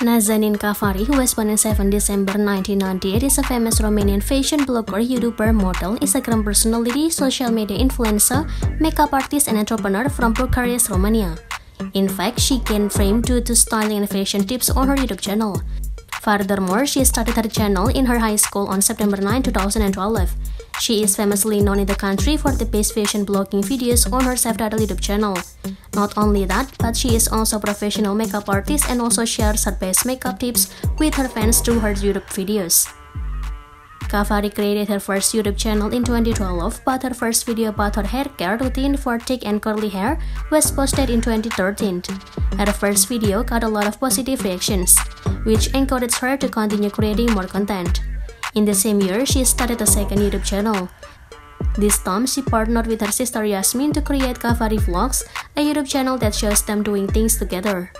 Nazanin Kavari, who was born on 7 December 1998, is a famous Romanian fashion blogger, YouTuber, model, Instagram personality, social media influencer, makeup artist, and entrepreneur from Bucharest, Romania. In fact, she gained fame due to styling and fashion tips on her YouTube channel. Furthermore, she started her channel in her high school on September 9, 2012. She is famously known in the country for the best fashion blogging videos on her self-titled YouTube channel. Not only that, but she is also a professional makeup artist and also shares her best makeup tips with her fans through her YouTube videos. Kavari created her first YouTube channel in 2012, but her first video about her hair care routine for thick and curly hair was posted in 2013. Her first video got a lot of positive reactions, which encouraged her to continue creating more content. In the same year, she started a second YouTube channel. This time, she partnered with her sister Yasmin to create Kavari Vlogs, a YouTube channel that shows them doing things together.